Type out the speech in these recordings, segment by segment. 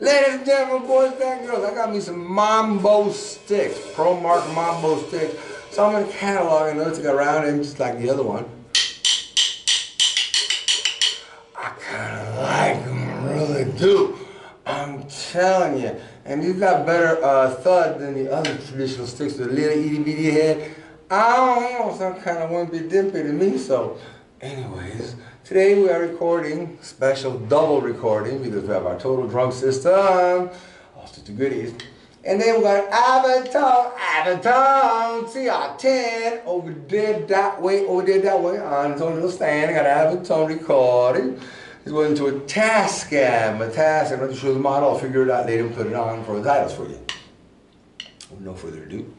Ladies and gentlemen, boys and girls, I got me some Mambo sticks, Pro Mark Mambo sticks. So I'm gonna catalog and got around them just like the other one. I kinda like them, really do. I'm telling you. And these got better uh, thud than the other traditional sticks with a little itty bitty head. I don't know, some kind of wimpy dimpy to me, so anyways. Today we are recording, special double recording because we have our total drum system, all sorts of goodies. And then we got Avatone, Avatone, CR10 over there that way, over there that way on its own little stand. I got Avatone recording. He's going to a Tascam, a Tascam. I'm not sure the model. I'll figure it out later and put it on for the titles for you. With no further ado.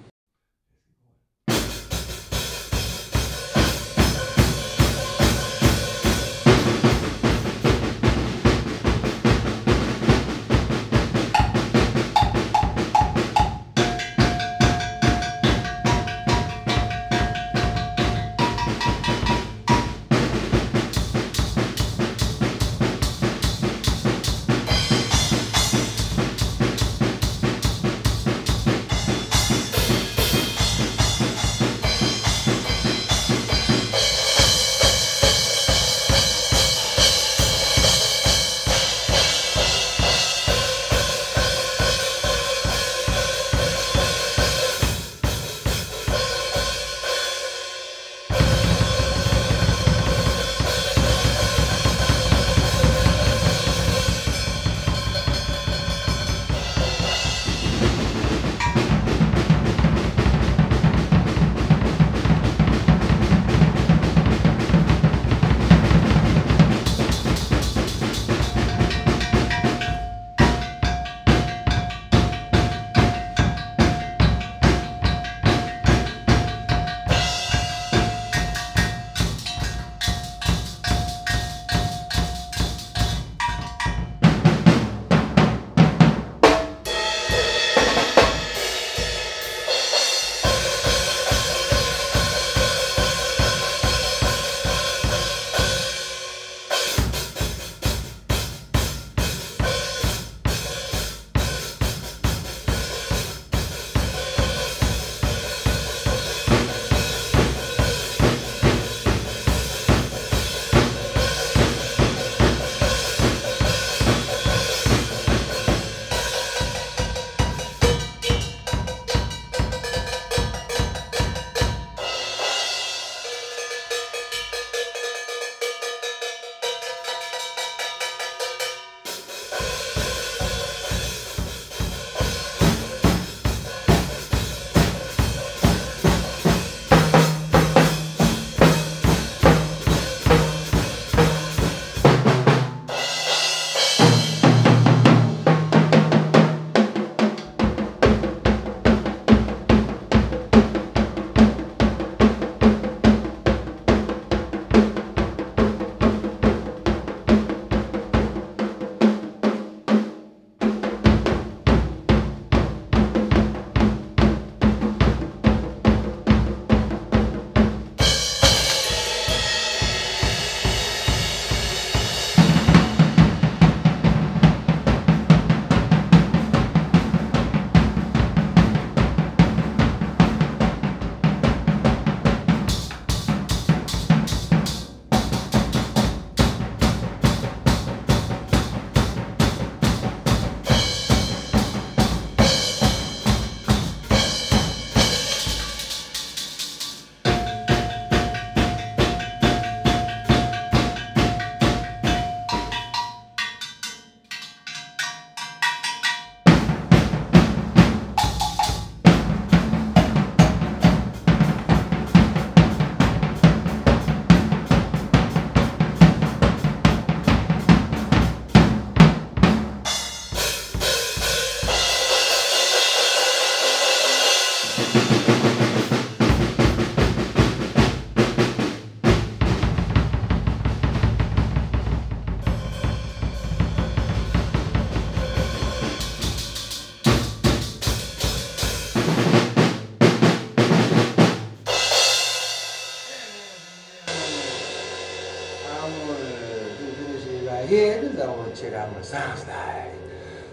Check out what it sounds like.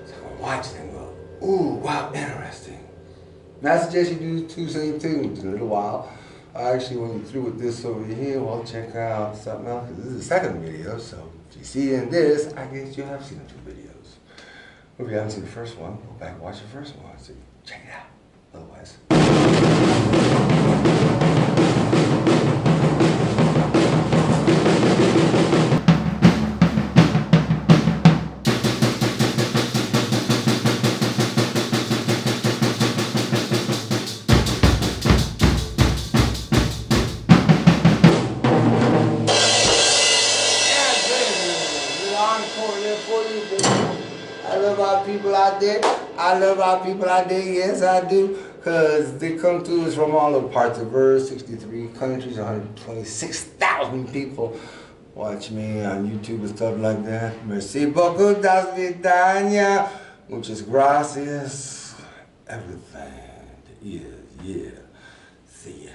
So watch it and go, ooh, wow, interesting. And I suggest you do two same things in a little while. I actually, when you're through with this over here, well, check out something else. This is the second video, so if you see in this, I guess you have seen the two videos. If you haven't seen the first one, go back and watch the first one. So check it out. Otherwise. Love our people out there. I love our people out there. Yes, I do. Because they come to us from all over parts of world, 63 countries, 126,000 people watch me on YouTube and stuff like that. Merci beaucoup, das vidania. Muchas gracias. Everything is, yeah. See ya.